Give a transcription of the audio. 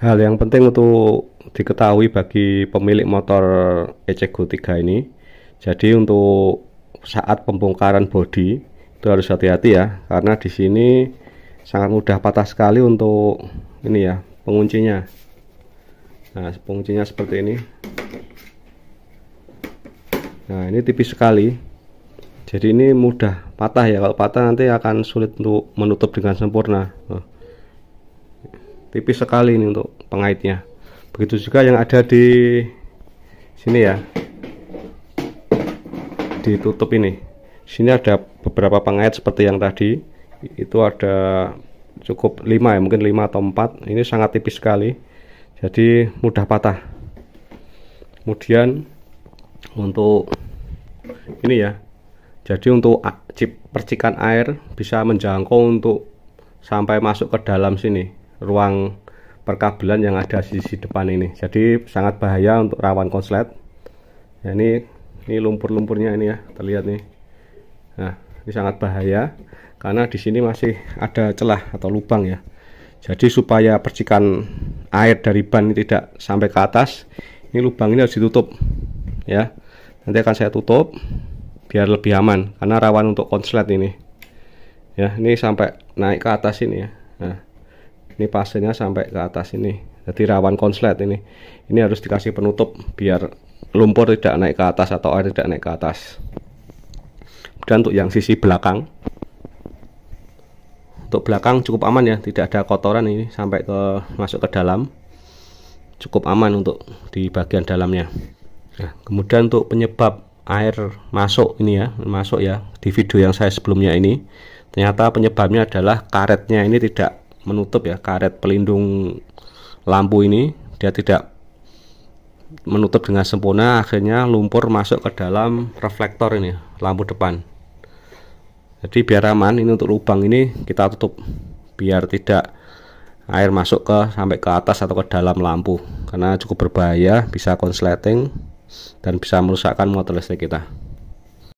hal yang penting untuk diketahui bagi pemilik motor Ecego 3 ini jadi untuk saat pembongkaran bodi itu harus hati-hati ya karena di sini sangat mudah patah sekali untuk ini ya penguncinya. Nah penguncinya seperti ini. Nah ini tipis sekali. Jadi ini mudah patah ya kalau patah nanti akan sulit untuk menutup dengan sempurna. Nah, tipis sekali ini untuk pengaitnya. Begitu juga yang ada di sini ya. Ditutup ini. Sini ada beberapa pengait seperti yang tadi. Itu ada cukup 5 ya mungkin 5 atau 4 ini sangat tipis sekali. Jadi mudah patah. Kemudian untuk ini ya. Jadi untuk percikan air bisa menjangkau untuk sampai masuk ke dalam sini ruang perkabelan yang ada di sisi depan ini jadi sangat bahaya untuk rawan konslet ya, ini ini lumpur-lumpurnya ini ya terlihat nih Nah, ini sangat bahaya karena di sini masih ada celah atau lubang ya. Jadi supaya percikan air dari ban ini tidak sampai ke atas, ini lubang ini harus ditutup ya. Nanti akan saya tutup biar lebih aman karena rawan untuk konslet ini. Ya, ini sampai naik ke atas ini ya. Nah, ini pasenya sampai ke atas ini. Jadi rawan konslet ini. Ini harus dikasih penutup biar lumpur tidak naik ke atas atau air tidak naik ke atas. Dan untuk yang sisi belakang. Untuk belakang cukup aman ya tidak ada kotoran ini sampai ke masuk ke dalam. Cukup aman untuk di bagian dalamnya. Nah, kemudian untuk penyebab air masuk ini ya masuk ya di video yang saya sebelumnya ini. Ternyata penyebabnya adalah karetnya ini tidak menutup ya karet pelindung lampu ini. Dia tidak menutup dengan sempurna akhirnya lumpur masuk ke dalam reflektor ini lampu depan. Jadi biar aman ini untuk lubang ini kita tutup biar tidak air masuk ke sampai ke atas atau ke dalam lampu. Karena cukup berbahaya bisa konsleting dan bisa merusakkan motor listrik kita